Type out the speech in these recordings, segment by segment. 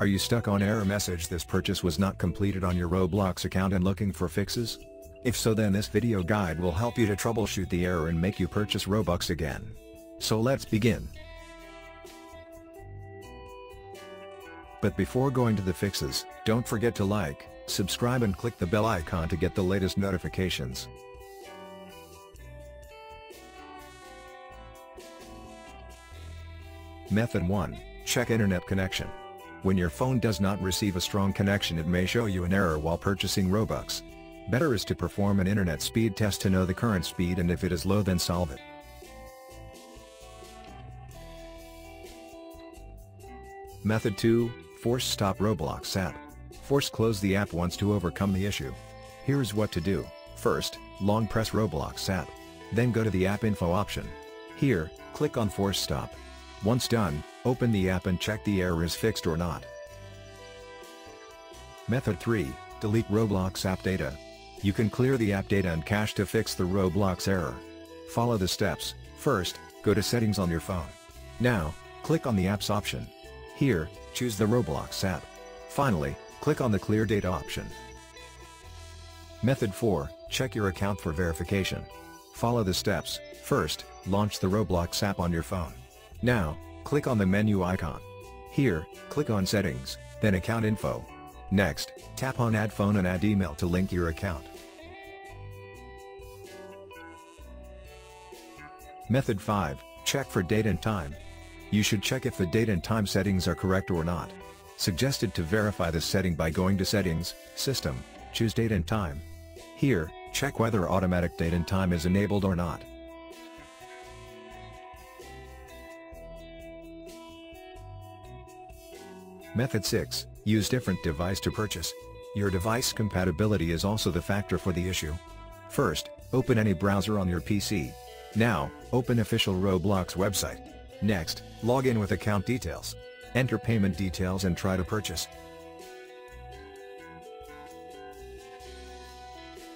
Are you stuck on error message this purchase was not completed on your Roblox account and looking for fixes? If so then this video guide will help you to troubleshoot the error and make you purchase Robux again. So let's begin. But before going to the fixes, don't forget to like, subscribe and click the bell icon to get the latest notifications. Method 1, check internet connection. When your phone does not receive a strong connection it may show you an error while purchasing Robux. Better is to perform an internet speed test to know the current speed and if it is low then solve it. Method 2, Force Stop Roblox app. Force close the app once to overcome the issue. Here's what to do. First, long press Roblox app. Then go to the app info option. Here, click on Force Stop. Once done, open the app and check the error is fixed or not. Method 3, delete Roblox app data. You can clear the app data and cache to fix the Roblox error. Follow the steps. First, go to settings on your phone. Now, click on the apps option. Here, choose the Roblox app. Finally, click on the clear data option. Method 4, check your account for verification. Follow the steps. First, launch the Roblox app on your phone. Now, click on the menu icon. Here, click on Settings, then Account Info. Next, tap on Add Phone and add email to link your account. Method 5, check for date and time. You should check if the date and time settings are correct or not. Suggested to verify this setting by going to Settings, System, choose Date and Time. Here, check whether automatic date and time is enabled or not. Method 6, use different device to purchase. Your device compatibility is also the factor for the issue. First, open any browser on your PC. Now, open official Roblox website. Next, log in with account details. Enter payment details and try to purchase.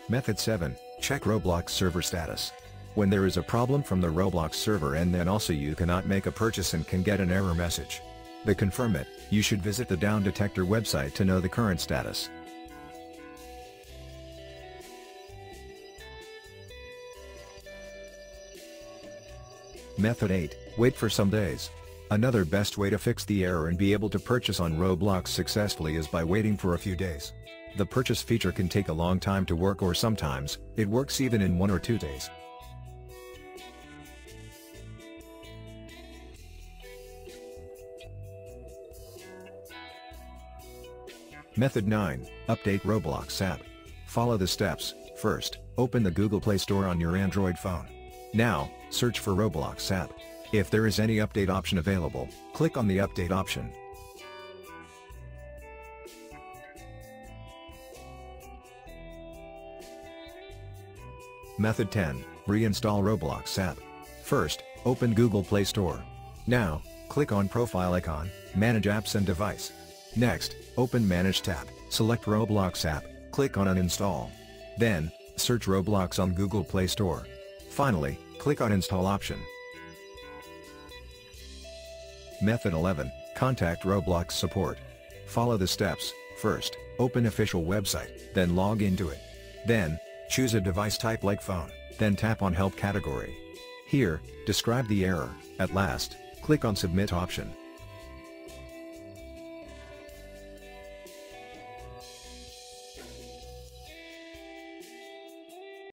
Method 7, check Roblox server status. When there is a problem from the Roblox server and then also you cannot make a purchase and can get an error message. To confirm it, you should visit the Down Detector website to know the current status. Method 8, wait for some days. Another best way to fix the error and be able to purchase on Roblox successfully is by waiting for a few days. The purchase feature can take a long time to work or sometimes, it works even in one or two days. Method 9, Update Roblox app. Follow the steps, first, open the Google Play Store on your Android phone. Now, search for Roblox app. If there is any update option available, click on the update option. Method 10, reinstall Roblox app. First, open Google Play Store. Now, click on Profile icon, Manage Apps and Device. Next, open Manage tab, select Roblox app, click on Uninstall. Then, search Roblox on Google Play Store. Finally, click on Install option. Method 11, contact Roblox support. Follow the steps, first, open official website, then log into it. Then, choose a device type like phone, then tap on Help category. Here, describe the error, at last, click on Submit option.